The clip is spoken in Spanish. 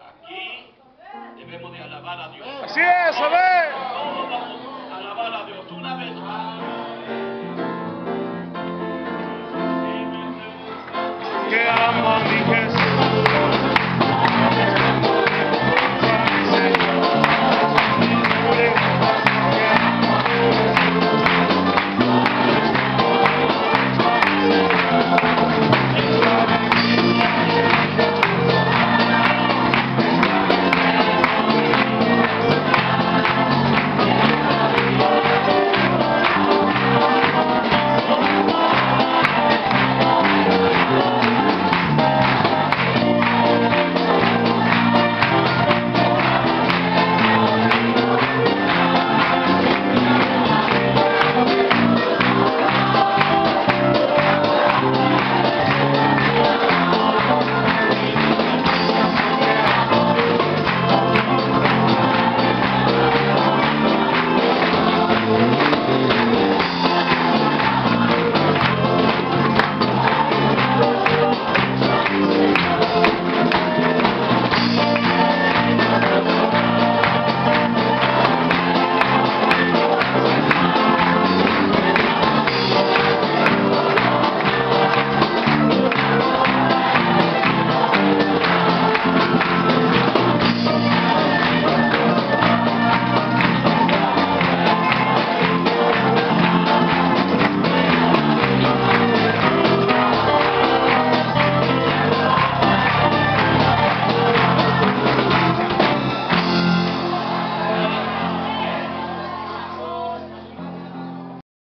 Aquí debemos de alabar a Dios. Así es, a ver. Todos vamos a alabar a Dios una vez más. Que amo a mi